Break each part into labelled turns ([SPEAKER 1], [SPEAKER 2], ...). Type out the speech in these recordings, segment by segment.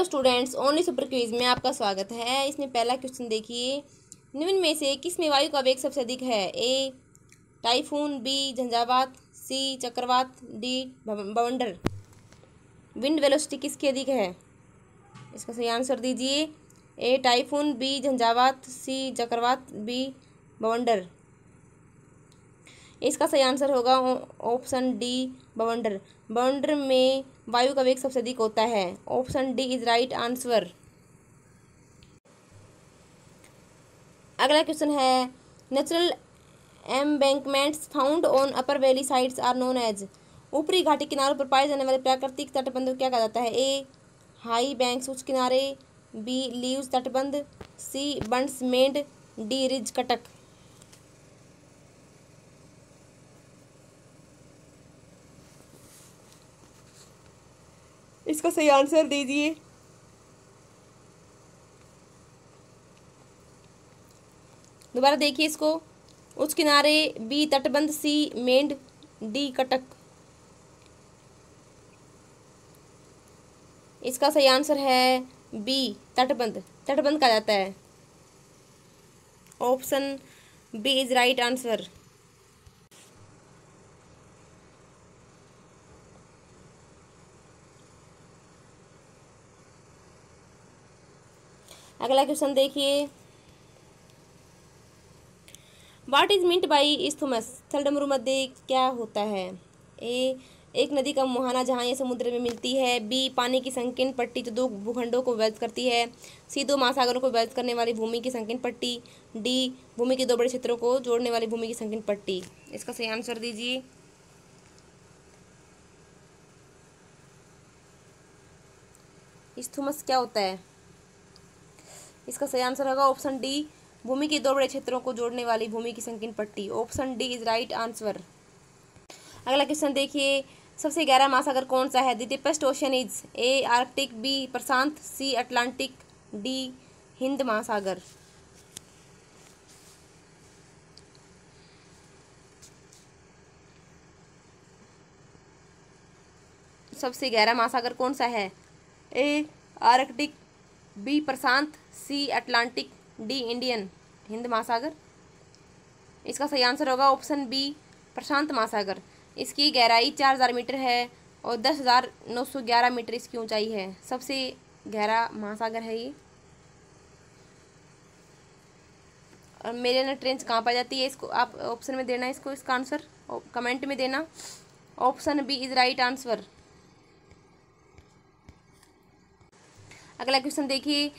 [SPEAKER 1] Hello students, only super quiz में आपका स्वागत है। इसमें पहला क्वेश्चन देखिए। निम्न में से किसमें वायु का वेग सबसे अधिक है? ए, टाइफून, बी, झंझावात, सी, चक्रवात, डी बवंडर विंड वेलोसिटी किसकी अधिक है? इसका सही आंसर दीजिए। ए, टाइफून, बी, झंझावात, सी, चक्रवात, बी बवंडर इसका सही आंसर होगा ऑप्शन डी बवंडर बवंडर में वायु का वेग सबसे अधिक होता है। Option D is right answer. अगला क्वेश्चन है, natural embankments found on upper valley sides are known as. ऊपरी घाटी किनारों पर पाए जाने वाले प्राकृतिक तटबंध को क्या कहा जाता है? ए, हाई बैंक उच्च किनारे, बी, लीव्स तटबंध, सी बंड्स मेंड डी, रिज कटक। इसका सही आंसर दीजिए। दोबारा देखिए इसको। उस किनारे बी तटबंध, सी मेंड डी कटक। इसका सही आंसर है बी, तटबंध। तटबंध कहा जाता है। Option B is right answer. अगला क्वेश्चन देखिए। What is meant by isthmus थलडमरु मध्य क्या होता है? ए, एक नदी का मुहाना जहाँ ये समुद्र में मिलती है। बी, पानी की संकीर्ण पट्टी जो दो भूखंडों को व्यक्त करती है। सी, दो महासागरों को व्यक्त करने वाली भूमि की संकीर्ण पट्टी। डी, भूमि के दो बड़े क्षेत्रों को जोड़ने वाली भूमि की संकीर्ण पट्टी। इसका सही आंसर दीजिए। इस्थुमस क्या होता है? इसका सही आंसर होगा ऑप्शन डी, भूमि के दो बड़े क्षेत्रों को जोड़ने वाली भूमि की संकीर्ण पट्टी। Option D is right answer. अगला क्वेश्चन देखिए, सबसे गहरा महासागर कौन सा है? The ocean is A, Arctic, B, Prashant, C, Atlantic, D, Hind महासागर। सबसे गहरा महासागर कौन सा है? ए, आर्कटिक, बी, प्रशांत सी अटलांटिक डी इंडियन, हिंद महासागर। इसका सही आंसर होगा ऑप्शन बी, प्रशांत महासागर। इसकी गहराई चार हज़ार मीटर है और दस हज़ार नौ सौ ग्यारह मीटर इसकी ऊंचाई है। सबसे गहरा महासागर है ये। और मेरे ना ट्रेन कहाँ पाई जाती है? इसको आप ऑप्शन में देना इसको, इसका आंसर। कमेंट में देना। Option B is right answer. अगला क्वेश्चन देखिए।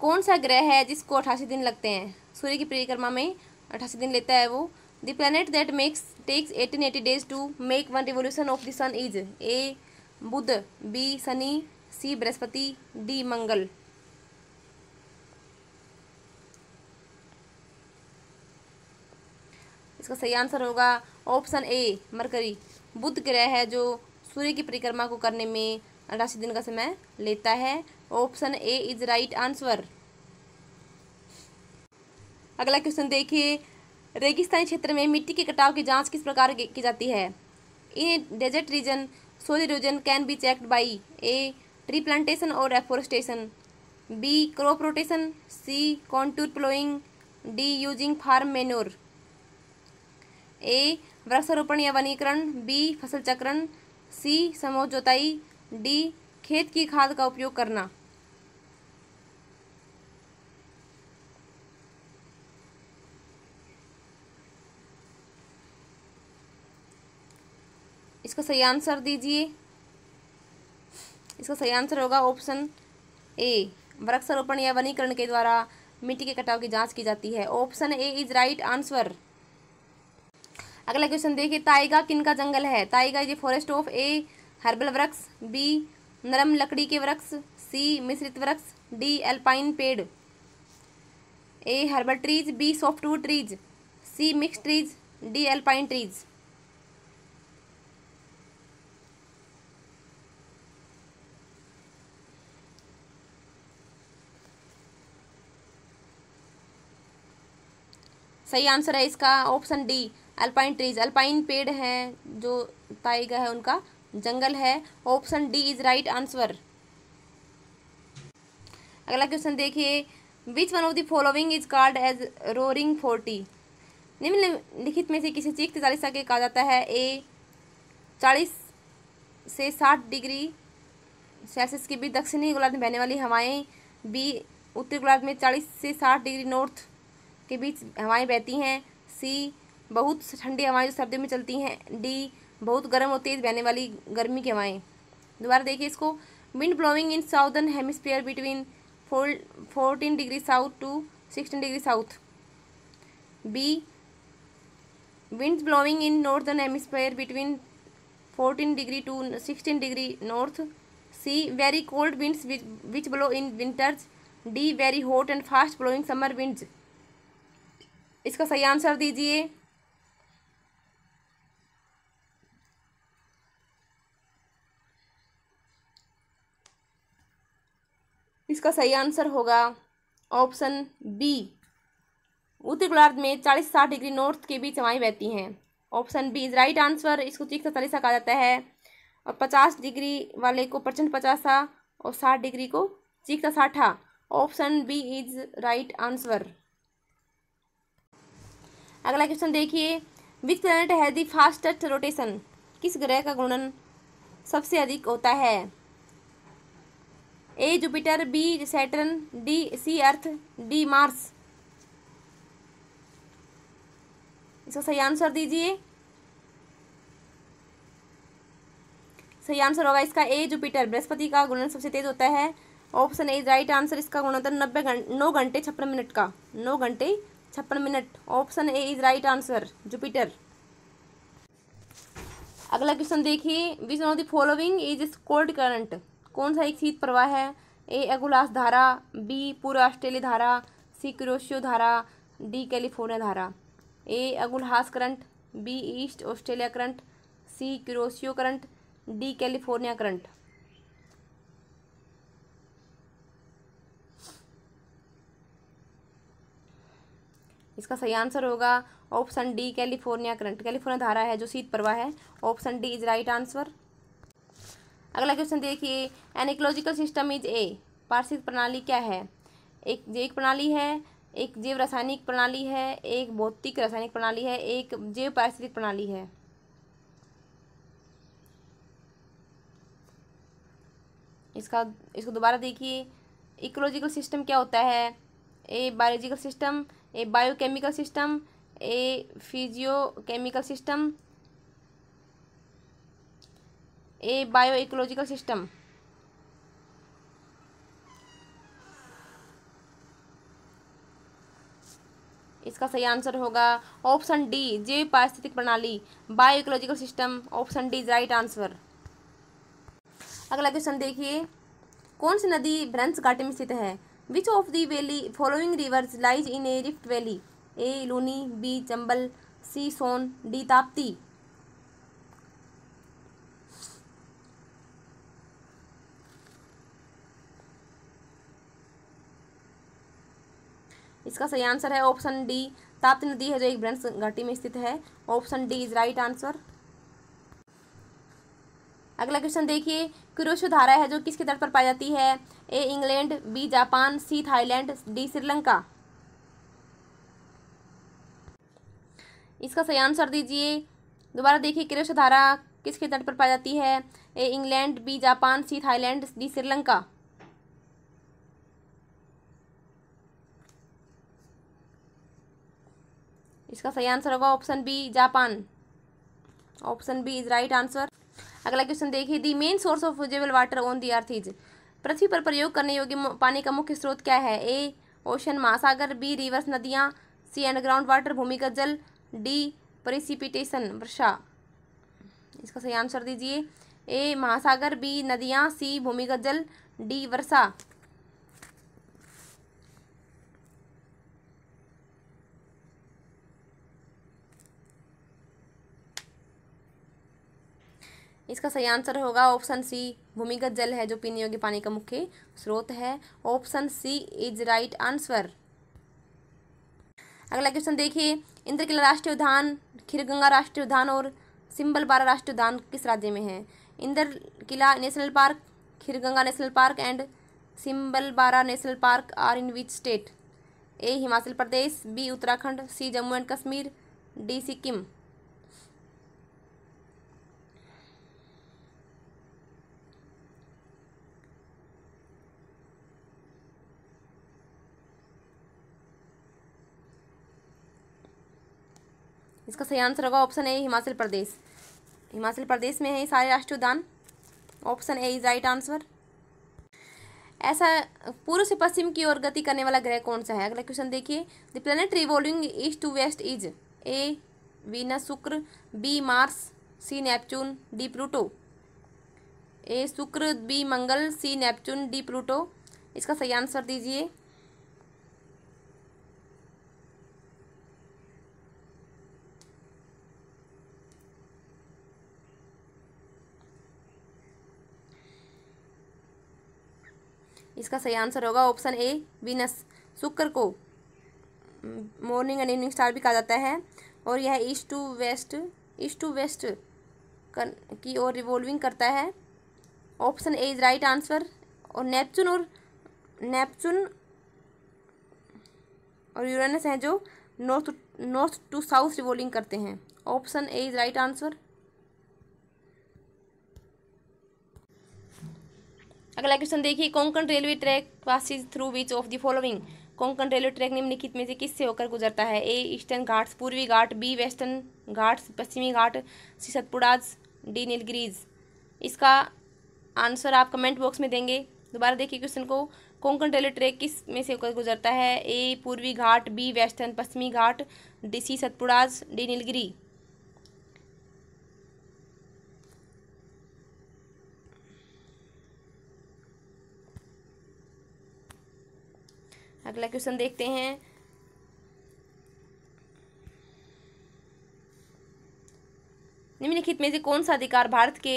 [SPEAKER 1] कौन सा ग्रह है जिसको अठासी दिन लगते हैं? सूर्य की परिक्रमा में अठासी दिन लेता है वो। The planet that makes takes eighteen eighty days to make one revolution of the sun is A Budh B शनि सी बृहस्पति डी मंगल। इसका सही आंसर होगा ऑप्शन ए मरकरी। बुध ग्रह है जो सूर्य की परिक्रमा को करने में अठासी दिन का समय लेता है। Option A is right answer. अगला क्वेश्चन देखिए, रेगिस्तानी क्षेत्र में मिट्टी के कटाव की जाँच किस प्रकार की जाती है? In desert region soil erosion can be checked by A tree plantation और afforestation B crop rotation C contour ploughing D using farm manure A वृक्षारोपण या वनीकरण. बी फ़सल चक्रण. सी समोह जोताई डी खेत की खाद का उपयोग करना। इसका सही आंसर दीजिए। इसका सही आंसर होगा ऑप्शन ए, वृक्षारोपण या वनीकरण के द्वारा मिट्टी के कटाव की जाँच की जाती है। Option A is right answer. अगला क्वेश्चन देखिए, ताइगा किन का जंगल है? Taiga is a forest of A, herbal वृक्ष, बी, नरम लकड़ी के वृक्ष, सी, मिश्रित वृक्ष, डी एल्पाइन पेड़। A, herbal trees, B softwood trees, C, mix trees, D alpine trees. सही आंसर है इसका, option D, alpine trees. Alpine पेड़ हैं, जो ताइगा है उनका, जंगल है। Option D is right answer. अगला क्वेश्चन देखिए which one of the following is called as roaring forty निम्नलिखित में से किसी चीख चालीसा के कहा जाता है। ए चालीस से साठ डिग्री सेल्सियस के बीच दक्षिणी गोलार्ध में बहने वाली हवाएँ। बी उत्तरी गोलार्ध में चालीस से साठ डिग्री नॉर्थ के बीच हवाएँ बहती हैं। सी, बहुत ठंडी हवाएँ जो सर्दियों में चलती हैं। डी, बहुत गर्म और तेज बहने वाली गर्मी की हवाएँ। दोबारा देखिए इसको। Wind blowing in southern hemisphere between four degree south to sixteen degree south. B wind blowing in northern hemisphere between fourteen degree to sixteen degree north. C, very cold winds which blow in winters. D, very hot and fast blowing summer winds. इसका सही answer दीजिए। इसका सही answer होगा option B. उत्तरी गोलार्ध में चालीस साठ डिग्री नॉर्थ के बीच हवाएँ बहती हैं। Option B is right answer, इसको चीख चालीसा कहा जाता है। और पचास डिग्री वाले को प्रचंड पचासा और साठ डिग्री को चीखता साठा। Option B is right answer. अगला क्वेश्चन देखिए। विच प्लैनेट है दी फास्टेस्ट रोटेशन किस ग्रह का गुणन सबसे अधिक होता है? A Jupiter B Saturn D C earth D Mars इसका सही आंसर दीजिए। सही आंसर होगा इसका ए जुपिटर बृहस्पति का गुणन सबसे तेज होता है। ऑप्शन ए राइट आंसर इसका गुणोत्तर नब्बे घंटे नौ घंटे छप्पन मिनट का। नौ घंटे छप्पन minute. Option A is right answer, Jupiter. अगला क्वेश्चन देखिए। Which of the following is cold current? कौन सा एक शीत प्रवाह है? ए अगुलास धारा, बी, पूर्व ऑस्ट्रेलिया धारा, सी क्रोशियो धारा, डी, कैलिफ़ोर्निया धारा। A Agulhas current, B, East Australia current, C Kuroshio current, D, California current. इसका सही आंसर होगा option D, California current. California धारा है, जो शीत प्रवाह है। Option D is right answer. अगला क्वेश्चन देखिए an ecological system is a पार्षिक प्रणाली क्या है? एक जैविक प्रणाली है, एक जैव रासायनिक प्रणाली है, एक भौतिक रासायनिक प्रणाली है, एक जैव पारिस्थितिक प्रणाली है। इसका, इसको दोबारा देखिए, इकोलॉजिकल सिस्टम क्या होता है? A, biological system A biochemical system A physio chemical system A bio ecological system इसका सही आंसर होगा ऑप्शन डी, जैव पारिस्थितिक प्रणाली bio ecological system option D right answer अगला क्वेश्चन देखिए, कौन सी नदी भ्रंश घाटी में स्थित है? Which of the valley following rivers lies in a rift valley A Luni B Chambal C Son D Tapti इसका सही आंसर है ऑप्शन डी ताप्ती नदी है जो एक भ्रंश घाटी में स्थित है. Option D is right answer अगला क्वेश्चन देखिए क्रोशो धारा है जो किसके तट पर पाई जाती है? A, England, B, Japan, C, Thailand, D, Sri Lanka. इसका सही आंसर दीजिए। दोबारा देखिए क्रोशो धारा किसके तट पर पाई जाती है? A, England, B, Japan, C, Thailand, D, Sri Lanka. इसका सही आंसर होगा option B, Japan. Option B is right answer. अगला क्वेश्चन देखिए the main source of usable water on the earth is पृथ्वी पर प्रयोग करने योग्य पानी का मुख्य स्रोत क्या है? ए ओशन महासागर बी रिवर्स नदियाँ सी अंडरग्राउंड वाटर भूमिगत जल डी प्रेसिपिटेशन वर्षा। इसका सही आंसर दीजिए। ए महासागर बी नदियाँ सी भूमिगत जल डी वर्षा। इसका सही आंसर होगा ऑप्शन सी, भूमिगत जल है जो पीने योग्य पानी का मुख्य स्रोत है। Option C is right answer. अगला क्वेश्चन देखिए, इंद्रकिला राष्ट्रीय उद्यान, खीरगंगा राष्ट्रीय उद्यान और सिंबलबारा राष्ट्रीय उद्यान किस राज्य में है? Indra Kila national park, Khirganga national park and Simbal Bara national park are in which state? A, Himachal Pradesh, B, Uttarakhand, C, Jammu and Kashmir, D, Sikkim. इसका सही आंसर होगा ऑप्शन ए, हिमाचल प्रदेश। हिमाचल प्रदेश में है सारे राष्ट्रीय उद्यान option A is right answer. ऐसा पूर्व से पश्चिम की ओर गति करने वाला ग्रह कौन सा है? अगला क्वेश्चन देखिए। The planet revolving east to west is A Venus Shukra B Mars C Neptune D Pluto A Shukra B Mangal C Neptune D Pluto इसका सही आंसर दीजिए। इसका सही आंसर होगा ऑप्शन ए, वीनस। शुक्र को मॉर्निंग एंड इवनिंग स्टार भी कहा जाता है। और यह east to west, east to west की ओर रिवॉल्विंग करता है। Option A is right answer और नेपचून और नेपचून और यूरेनस हैं जो north north to south revolving करते हैं। Option A is right answer अगला क्वेश्चन देखिए, Konkan railway track passes through which of the following Konkan railway track निम्नलिखित में से किससे होकर गुजरता है? ए ईस्टर्न घाट्स पूर्वी घाट बी वेस्टर्न घाट्स पश्चिमी घाट सी सतपुड़ाज डी नीलगिरीज इसका आंसर आप कमेंट बॉक्स में देंगे। दोबारा देखिए क्वेश्चन को। कोंकण रेलवे ट्रैक किसमें से होकर गुजरता है? ए पूर्वी घाट बी वेस्टर्न पश्चिमी Ghat D C Satpuras D Nilgiri अगला क्वेश्चन देखते हैं। निम्नलिखित में से कौन सा अधिकार भारत के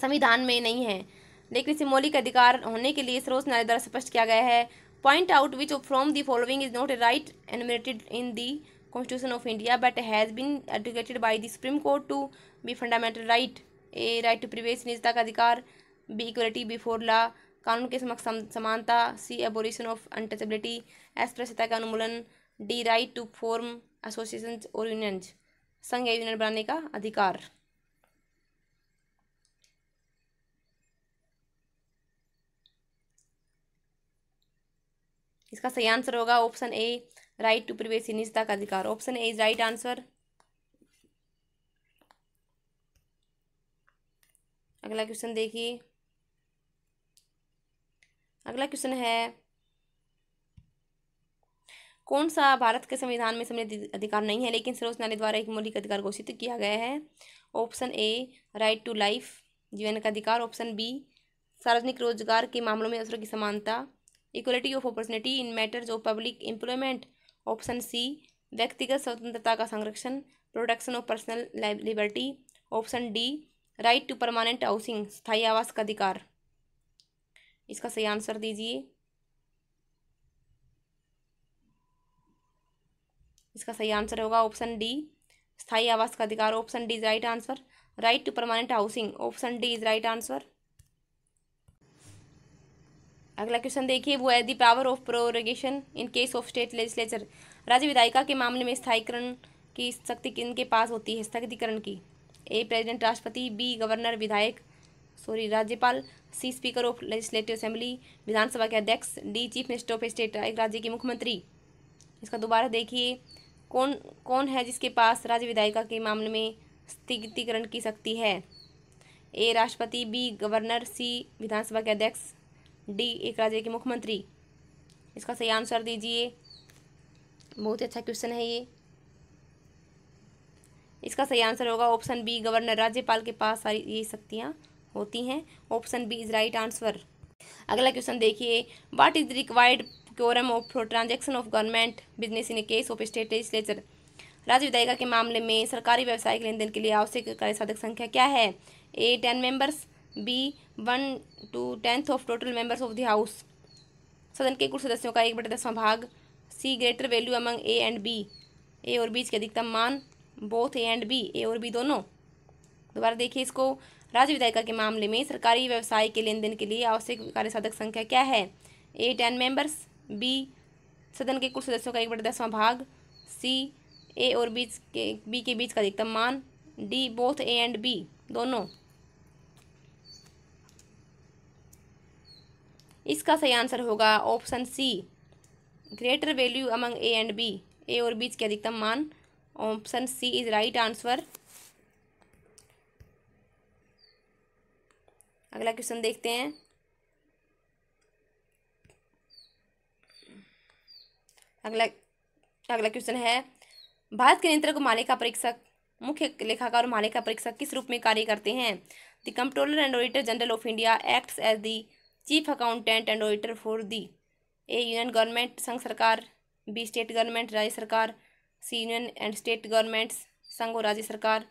[SPEAKER 1] संविधान में नहीं है? लेकिन इसे मौलिक अधिकार होने के लिए सर्वोच्च न्यायालय द्वारा स्पष्ट किया गया है। Point out which from the following is not a right enumerated in the constitution of India but has been educated by the Supreme Court to be fundamental right A right to privacy निजता का अधिकार B equality before law कानून के समक्ष समानता, C abolition of untouchability एस प्रसिता का अनुमूलन D right to form association और यूनियन संघ या यूनियन बनाने का अधिकार। इसका सही आंसर होगा option A right to privacy निजता का अधिकार। Option A is right answer अगला क्वेश्चन देखिए। अगला क्वेश्चन है कौन सा भारत के संविधान में सम्मिलित अधिकार नहीं है, लेकिन सर्वोच्च न्यायालय द्वारा एक मौलिक अधिकार घोषित किया गया है? Option A right to life जीवन का अधिकार। ऑप्शन बी सार्वजनिक रोज़गार के मामलों में अवसरों की समानता। Equality of opportunity in matters of public employment option C व्यक्तिगत स्वतंत्रता का संरक्षण। Protection of personal liberty option D right to permanent housing स्थायी आवास का अधिकार। इसका सही आंसर दीजिए। इसका सही आंसर होगा ऑप्शन डी। स्थायी आवास का अधिकार, option D is right answer. Right to permanent housing, option D is right answer. अगला क्वेश्चन देखिए, वो है the power of prorogation in case of state legislature. राज्य विधायिका के मामले में स्थायीकरण की शक्ति किन के पास होती है? स्थगितीकरण की। ए, प्रेसिडेंट राष्ट्रपति, बी, गवर्नर, विधायक सॉरी, राज्यपाल, C speaker of legislative assembly, विधानसभा के अध्यक्ष, D chief minister of state एक राज्य के मुख्यमंत्री। इसका दोबारा देखिए, कौन कौन है जिसके पास राज्य विधायिका के मामले में स्थगितीकरण की शक्ति है? ए राष्ट्रपति, बी गवर्नर, सी विधानसभा के अध्यक्ष, डी एक राज्य के मुख्यमंत्री। इसका सही आंसर दीजिए। बहुत अच्छा क्वेश्चन है ये। इसका सही आंसर होगा ऑप्शन बी, गवर्नर। राज्यपाल के पास सारी ये शक्तियाँ होती हैं। Option B is right answer अगला क्वेश्चन देखिए। What is required quorum of for transaction of government business in case of state legislature राज्य विधायिका के मामले में सरकारी व्यवसायिक लेन देन के लिए आवश्यक कार्य साधक संख्या क्या है? A ten members B one two tenth of total members of the house सदन के कुल सदस्यों का एक बटे दसवां भाग। C greater value among A and B A और बीच के अधिकतम मान। Both A and B A और बी दोनों। दोबारा देखिए इसको। राज्य विधायिका के मामले में सरकारी व्यवसाय के लेन देन के लिए आवश्यक कार्य साधक संख्या क्या है? ए, टेन मेंबर्स, बी, सदन के कुल सदस्यों का एक बटा दसवां भाग, सी, ए और बीच के, बी के बीच का अधिकतम मान, D, both A and B, दोनों। इसका सही आंसर होगा option C, greater value among A and B, A और बीच के अधिकतम मान। Option C is right answer. अगला क्वेश्चन देखते हैं। अगला अगला क्वेश्चन है, भारत के नियंत्रक मालिका परीक्षक, मुख्य लेखाकार और मालिका परीक्षक किस रूप में कार्य करते हैं? The controller and auditor general of India acts as the chief accountant and auditor for the A union government संघ सरकार बी स्टेट गवर्नमेंट राज्य सरकार C union and state governments संघ और राज्य सरकार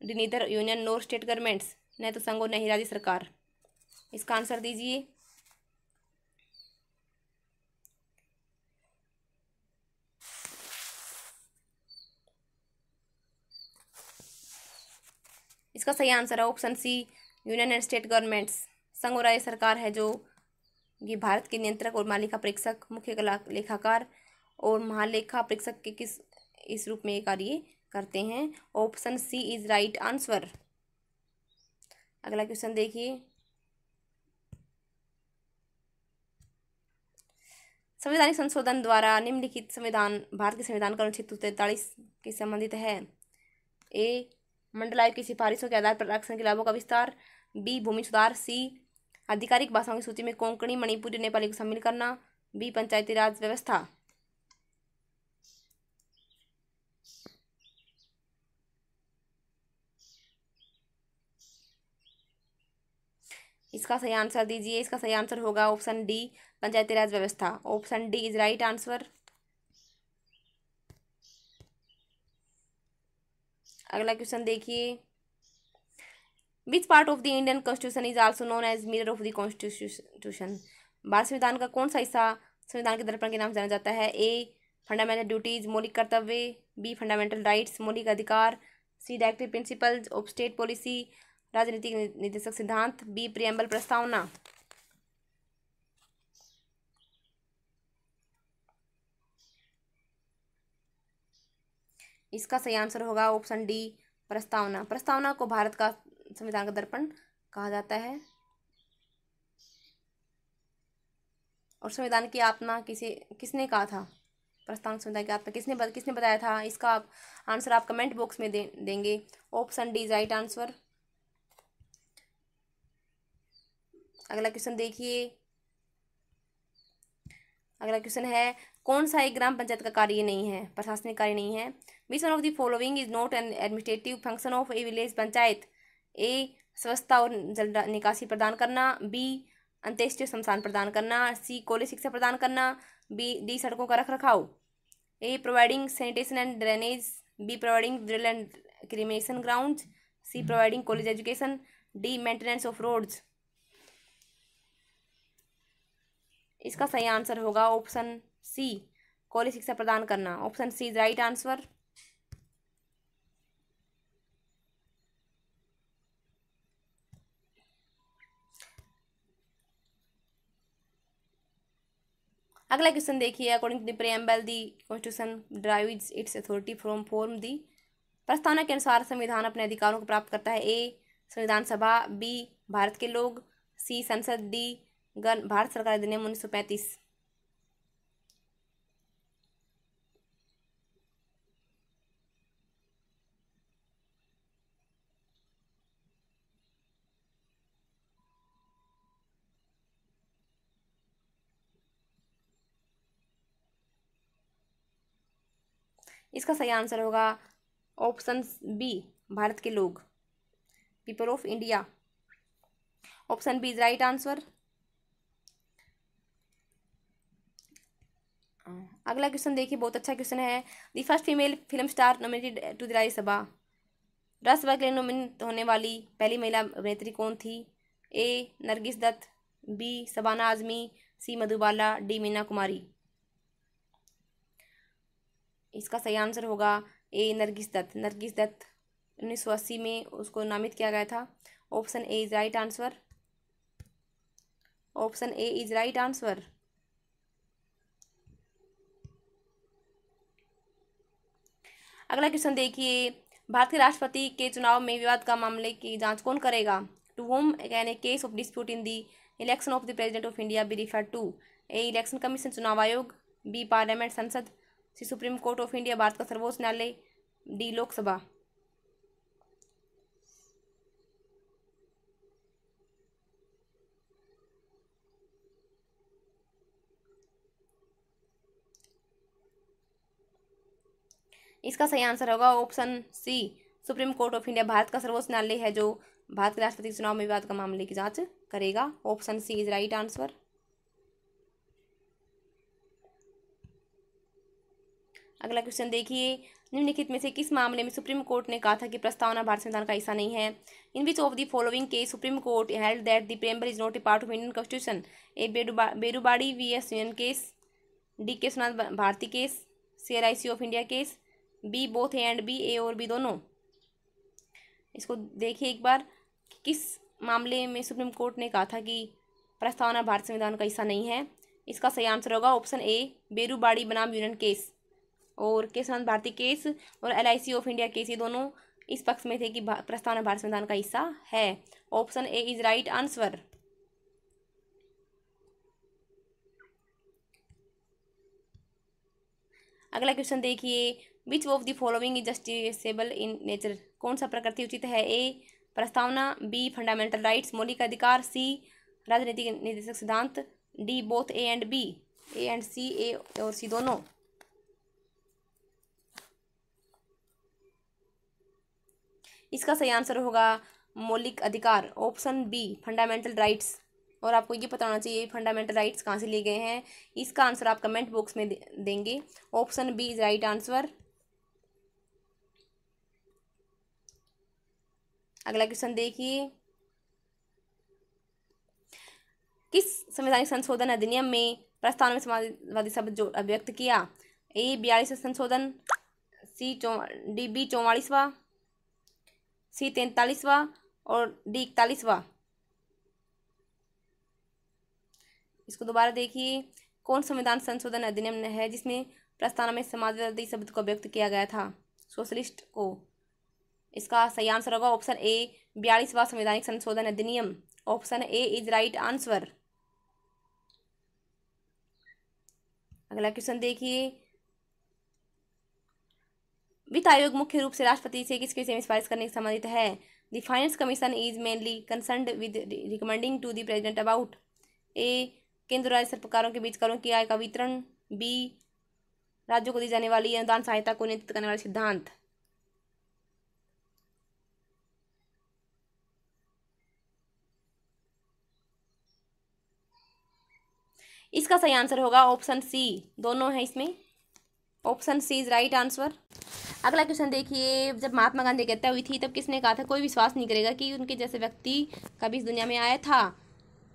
[SPEAKER 1] D neither union nor state governments न तो संघ और नहीं राज्य सरकार इसका आंसर दीजिए। इसका सही आंसर है option C union and state governments. संघ और राज्य सरकार है जो ये भारत के नियंत्रक और मालिका परीक्षक, मुख्य कला लेखाकार और महालेखा परीक्षक के किस, इस रूप में कार्य करते हैं। Option C is right answer. अगला क्वेश्चन देखिए। संवैधानिक संशोधन द्वारा निम्नलिखित संविधान भारत के संविधान का अनुच्छेद तैंतालीस के संबंधित है। ए, मंडलायुक्त की सिफारिशों के आधार पर आरक्षण के लाभों का विस्तार। बी, भूमि सुधार। सी, आधिकारिक भाषाओं की सूची में कोंकणी, मणिपुरी, नेपाली को शामिल करना। बी, पंचायती राज व्यवस्था। इसका सही आंसर दीजिए। इसका सही आंसर होगा ऑप्शन डी, पंचायती राज व्यवस्था। Option D is right answer. अगला क्वेश्चन देखिए। Which part of the Indian constitution is also known as mirror of the constitution Bharat संविधान का कौन सा हिस्सा संविधान के दर्पण के नाम जाना जाता है? ए फंडामेंटल ड्यूटीज़ मौलिक कर्तव्य। बी फंडामेंटल राइट्स मौलिक अधिकार। C directive principles of state policy राजनीतिक निदेशक सिद्धांत, बी प्रियम्बल प्रस्तावना। इसका सही आंसर होगा ऑप्शन डी, प्रस्तावना। प्रस्तावना को भारत का संविधान का दर्पण कहा जाता है। और संविधान की आत्मा किसे, किसने कहा था? प्रस्तावना संविधान की आत्मा किसने किसने बताया था? इसका आप, आंसर आप कमेंट बॉक्स में दे, देंगे। Option D, right answer. अगला क्वेश्चन देखिए। अगला क्वेश्चन है, कौन सा एक ग्राम पंचायत का कार्य नहीं है, प्रशासनिक कार्य नहीं है? Which one of the following is not an administrative function of a village panchayat A स्वच्छता और जल निकासी प्रदान करना बी अंत्येष्टि शमशान प्रदान करना सी कॉलेज शिक्षा प्रदान करना बी डी सड़कों का रख रखाव A providing sanitation and drainage B providing drill and cremation ground C providing college education D maintenance of roads इसका सही आंसर होगा ऑप्शन सी कॉलेज शिक्षा प्रदान करना। Option C is right answer. अगला क्वेश्चन देखिए according to the preamble the constitution drives its authority from form the प्रस्तावना के अनुसार संविधान अपने अधिकारों को प्राप्त करता है। ए, संविधान सभा, बी, भारत के लोग, सी, संसद, डी गण भारत सरकार अधिनियम उन्नीस सौ पैंतीस। इसका सही आंसर होगा ऑप्शन बी, भारत के लोग। People of India. Option B is right answer. अगला क्वेश्चन देखिए, बहुत अच्छा क्वेश्चन है। The first female film star nominated to the Rajya Sabha Rajya Sabha के लिए नॉमिनेट होने वाली पहली महिला अभिनेत्री कौन थी? A Nargis Dutt B Shabana Azmi C Madhubala D Meena Kumari. इसका सही आंसर होगा ए नरगिस दत्त। नरगिस दत्त उन्नीस सौ अस्सी में उसको नामित किया गया था। Option A is right answer option A is right answer अगला क्वेश्चन देखिए। भारत के राष्ट्रपति के चुनाव में विवाद का मामले की जाँच कौन करेगा? To whom can a case of dispute in the election of the president of India be refer to a election commission चुनाव आयोग। बी पार्लियामेंट संसद। C supreme court of India, Bharat का सर्वोच्च न्यायालय। डी लोकसभा। इसका सही आंसर होगा option C, supreme court of India. Bharat का सर्वोच्च न्यायालय है जो भारत के राष्ट्रपति चुनाव में विवाद का मामले की जाँच करेगा। Option C is right answer. अगला क्वेश्चन देखिए, निम्नलिखित में से किस मामले में सुप्रीम कोर्ट ने कहा था कि प्रस्तावना भारत संविधान का हिस्सा नहीं है? In which of the following case supreme court held that the preamble is not a part of Indian constitution A बेरुबा Berubari V S union case D Kesavananda Bharati case C R I C of India case B both A and B A और B दोनों। इसको देखिए एक बार कि किस मामले में supreme court ने कहा था कि प्रस्तावना भारत संविधान का हिस्सा नहीं है। इसका सही आंसर होगा ऑप्शन ए, बेरूबाड़ी बनाम यूनियन केस और केशवंत भारती केस और L I C of India case, ये दोनों इस पक्ष में थे कि प्रस्तावना भारत संविधान का हिस्सा है। Option A is right answer. अगला क्वेश्चन देखिए which of the following is justiciable in nature कौन सा प्रकृति उचित है? ए प्रस्तावना बी फंडामेंटल राइट्स मौलिक अधिकार सी राजनीतिक निर्देशक सिद्धांत D both A and B A and C A और सी दोनों। इसका सही आंसर होगा मौलिक अधिकार ऑप्शन बी फंडामेंटल राइट्स और आपको ये पता होना चाहिए फंडामेंटल राइट्स कहाँ से लिए गए हैं? इसका आंसर आप कमेंट बॉक्स में देंगे। Option B is right answer अगला क्वेश्चन देखिए। किस संवैधानिक संशोधन अधिनियम में प्रस्तावना में समाजवादी शब्द जो अभिव्यक्त किया? ए, बयालीस संशोधन, सी, चौ, डी, बी, चौवालीसवा, सी, तैंतालीसवा और डी, इकतालीसवा। इसको दोबारा देखिए। कौन संविधान संशोधन अधिनियम है जिसमें प्रस्तावना में समाजवादी शब्द को व्यक्त किया गया था? सोशलिस्ट को। इसका सही आंसर होगा ऑप्शन ए, बयालीसवा संवैधानिक संशोधन अधिनियम। Option A is right answer. अगला क्वेश्चन देखिए। वित्त आयोग मुख्य रूप से राष्ट्रपति से किसके विषय में सिफारिश करने से संबंधित है? The finance commission is mainly concern with recommending to the president about a केंद्र राज्य सरकारों के बीच करों की आय का वितरण। बी राज्यों को दी जाने वाली अनुदान सहायता को नियंत्रित करने वाले सिद्धांत। इसका सही आंसर होगा ऑप्शन सी। दोनों है इसमें। Option C is right answer. अगला क्वेश्चन देखिए, जब महात्मा गांधी हत्या हुई थी, तब किसने कहा था, कोई विश्वास नहीं करेगा कि उनके जैसे व्यक्ति कभी इस दुनिया में आया था?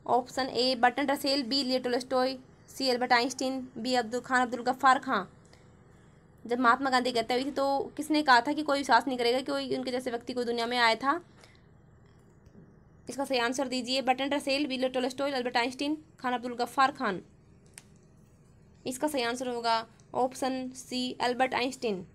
[SPEAKER 1] Option A Bertrand Russell, B Leo Tolstoy C, Albert Einstein, B, Abdul Khan, Abdul Ghaffar Khan. जब महात्मा गांधी की हत्या हुई थी तो किसने कहा था कि कोई विश्वास नहीं करेगा कि कोई उनके जैसे व्यक्ति कोई दुनिया में आया था? इसका सही आंसर दीजिए Bertrand Russell B Leo Tolstoy Albert Einstein, Khan Abdul Ghaffar Khan. इसका सही आंसर होगा option C Albert Einstein.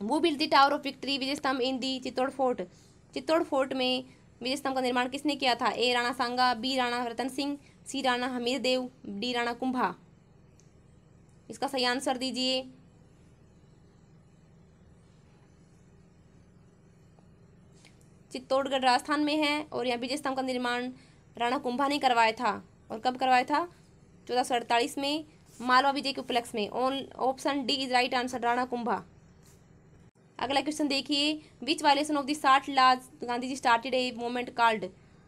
[SPEAKER 1] Who build the tower of victory Vijay Stambh in the Chittor fort. Chittor fort में विजय स्तंभ का निर्माण किसने किया था? A, Rana Sanga, B, Rana Ratan Singh, C, Rana Hammir Dev D, Rana Kumbha. इसका सही answer दीजिए चित्तौड़गढ़ राजस्थान में है और यहाँ विजय स्तंभ का निर्माण राणा कुंभा ने करवाया था। और कब करवाया था? चौदह सौ अड़तालीस में मालवा विजय के उपलक्ष्य में। Option D is right answer Rana Kumbha. अगला क्वेश्चन देखिए। Which violation of the salt law Gandhi ji started a movement called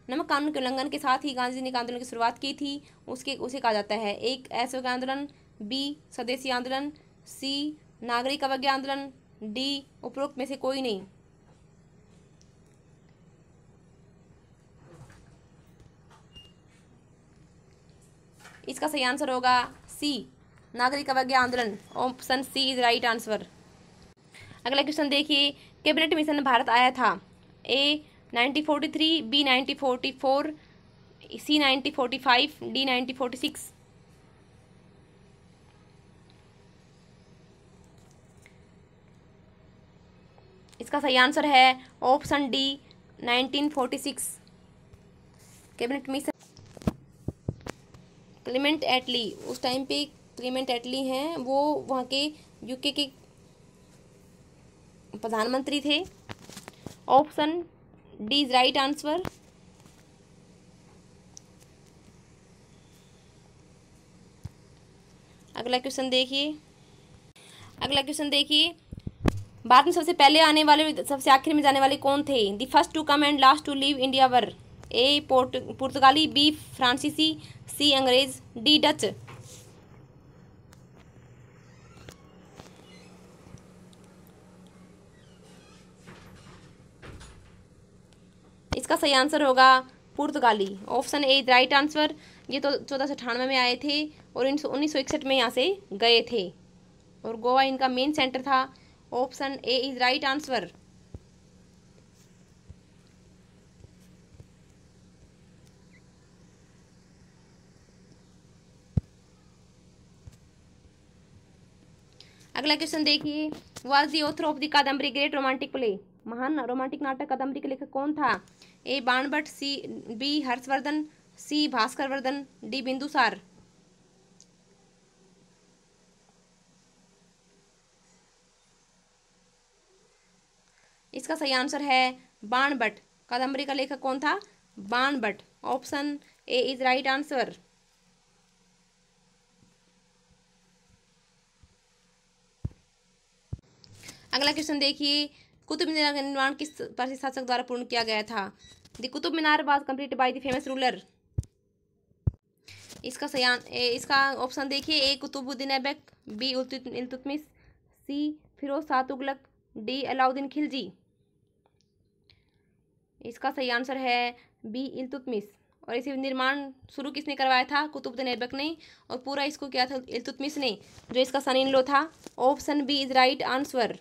[SPEAKER 1] नमक कानून के उल्लंघन के साथ ही गांधी जी ने आंदोलन की शुरुआत की थी। उसके, उसे कहा जाता है। एक, असहयोग आंदोलन। बी स्वदेशी आंदोलन। सी नागरिक अवज्ञा आंदोलन। डी उपरोक्त में से कोई नहीं। इसका सही आंसर होगा सी नागरिक अवज्ञा आंदोलन. Option C is right answer अगला क्वेश्चन देखिए कैबिनेट मिशन भारत आया था. A nineteen forty three B nineteen C nineteen forty five D nineteen forty six इसका सही आंसर है option D nineteen forty six cabinet mission Clement Attlee उस time पे Clement एटली हैं, वो वहाँ के यूके के प्रधानमंत्री थे। Option D is right answer अगला क्वेश्चन देखिए। अगला क्वेश्चन देखिए। भारत में सबसे पहले आने वाले, सबसे आखिर में जाने वाले कौन थे? The first to come and last to leave India were A, port, पुर्तगाली, बी, फ्रांसीसी, सी, अंग्रेज़, डी, डच। इसका सही आंसर होगा पुर्तगाली। Option A is right answer. ये तो चौदह सौ अठानवे में आए थे और उन्नीस सौ इकसठ में यहाँ से गए थे। और गोवा इनका मेन सेंटर था। Option A is right answer. अगला क्वेश्चन देखिए। Was the author of the Kadambari great romantic play महान रोमांटिक नाटक कादम्बरी के लेखक कौन था? A Banabhatta C B Harshavardhan C Bhaskar Vardhan D Bindusara. इसका सही आंसर है बाणभट्ट कादम्बरी का लेखक कौन था? Banabhatta option A is right answer अगला क्वेश्चन देखिए, कुतुब मीनार का निर्माण किस पारसी शासक द्वारा पूर्ण किया गया था? The Qutub Minar was complete by the famous ruler इसका सही इसका ऑप्शन देखिए, A Qutubuddin Aibak, B Iltutmish, C, Firoz Shah Tughlaq D, Alauddin Khilji. इसका सही आंसर है बी, इल्तुतमिश. और इसे निर्माण शुरू किसने करवाया था? कुतुबुद्दीन ऐबक ने. और पूरा इसको किया था इल्तुतमिश ने, जो इसका सन इन लो था. Option B is right answer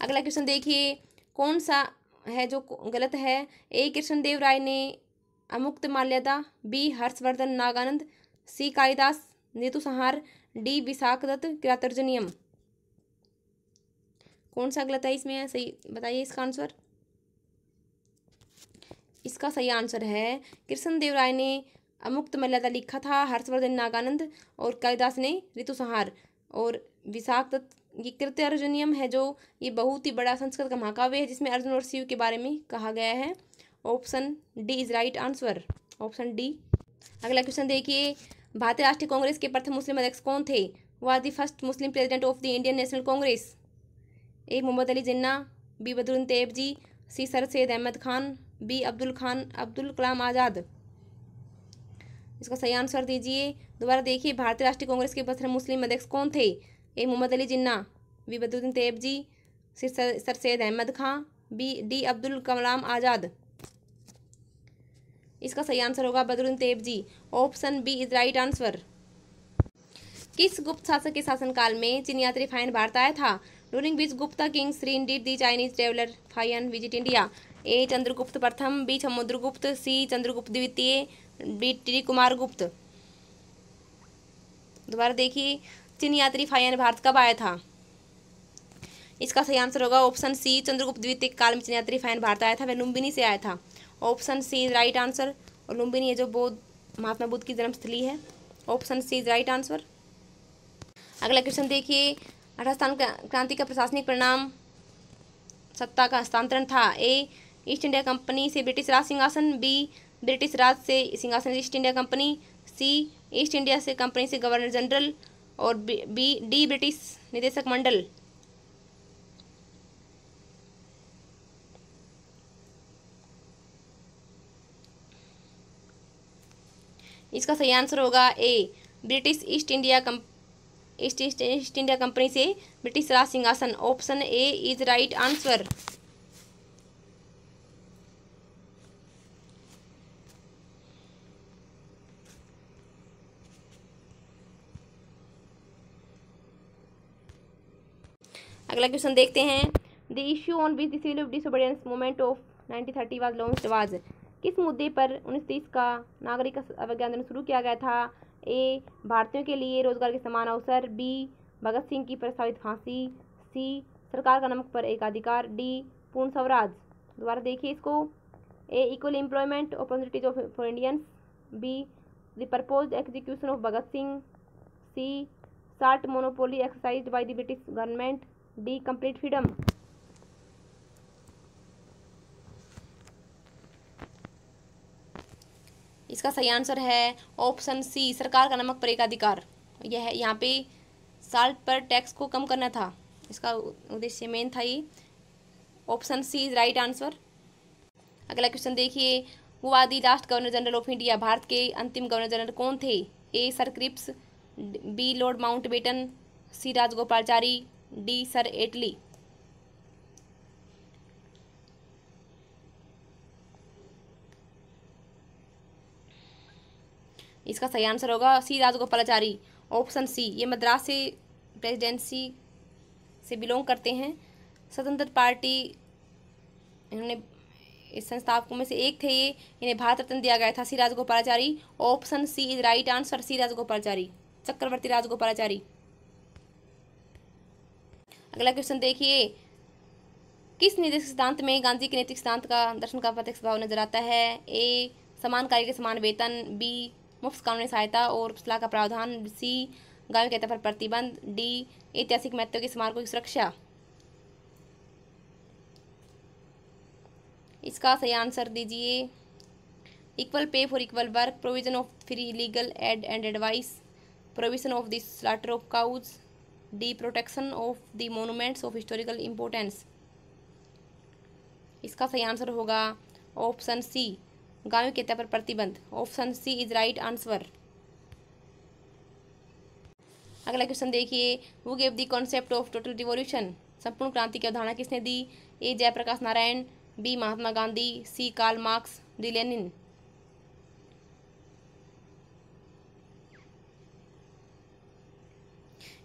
[SPEAKER 1] अगला क्वेश्चन देखिए, कौन सा है जो गलत है? ए, कृष्णदेव राय ने Amuktamalyada, B, Harshavardhan Nagananda, C, Kalidas, Ritusamhara, D Vishakhadatta किरातर्जनियम। कौन सा गलत है इसमें? सही बताइए इसका आंसर। इसका सही आंसर है, कृष्णदेव राय ने अमुक्त मर्यादा लिखा था, हर्षवर्धन नागानंद और कालिदास ने ऋतु संहार और विशाख ये कृत्य अर्जुनियम है जो ये बहुत ही बड़ा संस्कृत का महाकाव्य है, जिसमें अर्जुन और शिव के बारे में कहा गया है। Option D is right answer. Option D. अगला क्वेश्चन देखिए। भारतीय राष्ट्रीय कांग्रेस के प्रथम मुस्लिम अध्यक्ष कौन थे? Was the first Muslim president of the Indian National Congress. A. Mohammad Ali Jinnah, B. Badruddin Tyabji C. Sir Syed Ahmed Khan, B. Abdul Khan, Abdul Kalam Azad. इसका सही आंसर दीजिए। दोबारा देखिए। भारतीय राष्ट्रीय कांग्रेस के प्रथम मुस्लिम अध्यक्ष कौन थे? A, Mohammad Ali Jinnah B Badruddin Tyabji, sir Syed Ahmed Khan, B, D, Abdul Kalam Azad. इसका सही आंसर होगा Badruddin Tyabji. Option B, is right answer. किस गुप्त शासक के शासनकाल में चीन यात्री फाइन भारत आया था? During which Gupta king Shri indeed the Chinese traveller Fa Hien visit India. A, Chandragupta प्रथम, बी समुद्रगुप्त सी, चंद्रगुप्त द्वितीय बी टी कुमार गुप्त दोबारा देखिए चीन यात्री फाइन भारत कब आया था? इसका सही आंसर होगा ऑप्शन सी, चंद्रगुप्त द्वितीय काल में चीन यात्री फाइन भारत आया था, वह लुम्बिनी से आया था। ऑप्शन सी, राइट आंसर, और लुम्बिनी है जो बौद्ध, महात्मा बुद्ध की जन्मस्थली है। Option C is right answer. अगला क्वेश्चन देखिए अठास्थान क्रांति का प्रशासनिक परिणाम, सत्ता का हस्तांतरण था। ए, ईस्ट इंडिया कंपनी, से ब्रिटिश राज सिंहासन, बी, ब्रिटिश राज से सिंहासन East India Company, C, East India से कंपनी से गवर्नर जनरल और बी डी ब्रिटिश निदेशक मंडल। इसका सही आंसर होगा A British East India East East India Company से ब्रिटिश राज सिंहासन option A is right answer अगला क्वेश्चन देखते हैं। The issue on which the civil disobedience movement of nineteen thirty was launch was किस मुद्दे पर उन्नीस तीस का नागरिक अवज्ञा आंदोलन शुरू किया गया था? ए भारतीयों के लिए रोज़गार के समान अवसर। बी भगत सिंह की प्रस्तावित फांसी। सी सरकार का नमक पर एक अधिकार। डी पूर्ण स्वराज। दोबारा देखिए इसको। A equal employment opportunities of for Indians B the propose execution of Bhagat Singh. C salt monopoly exercise by the British government D complete freedom. इसका सही आंसर है ऑप्शन सी, सरकार का नमक पर एक अधिकार यह यहाँ पे साल्ट पर टैक्स को कम करना था। इसका उद्देश्य मेन था ये option C is right answer. अगला क्वेश्चन देखिए। वो आदि last governor general of India, Bharat के अंतिम गवर्नर जनरल कौन थे? A, sir Cripps B, Lord Mountbatten C Rajagopalachari D sir Attlee इसका सही आंसर होगा सी, राजगोपालाचारी। ऑप्शन सी, ये मद्रास से प्रेसिडेंसी से बिलोंग करते हैं। स्वतंत्र पार्टी, इन्होंने इस संस्थापकों में से एक थे ये, इन्हें भारत रत्न दिया गया था, C, Rajagopalachari. Option C, is right answer, C, Rajagopalachari. Chakravarti Rajagopalachari. अगला क्वेश्चन देखिए। किस नैतिक सिद्धांत में गांधी के नैतिक सिद्धांत का दर्शन का प्रत्यक्ष भाव नज़र आता है? ए, समान कार्य के समान वेतन, बी, मुफ़्त कानूनी सहायता और सलाह का प्रावधान, सी गायों के पर प्रतिबंध, डी, ऐतिहासिक महत्व के स्मारकों की सुरक्षा। इसका सही आंसर दीजिए। Equal pay for equal work provision of free legal aid and advice provision of the slaughter of cows D protection of the monuments of historical importance इसका सही आंसर होगा ऑप्शन सी गायों के पर प्रतिबंध। Option C is right answer अगला question देखिए who gave the concept of total revolution संपूर्ण क्रांति की अवधारणा किसने दी? A Jayaprakash Narayan B Mahatma Gandhi C Karl Marx D Lenin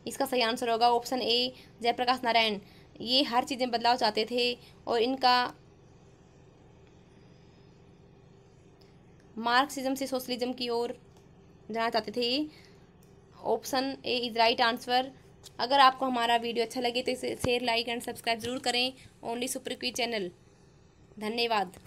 [SPEAKER 1] इसका सही आंसर होगा ऑप्शन ए, जयप्रकाश नारायण। ये हर चीज़ में बदलाव चाहते थे और इनका मार्क्सिज्म से सोशलिज्म की ओर जाना चाहते थे। Option A is right answer. अगर आपको हमारा वीडियो अच्छा लगे तो इसे शेयर लाइक एंड सब्सक्राइब ज़रूर करें। ओनली सुपर क्वी चैनल धन्यवाद।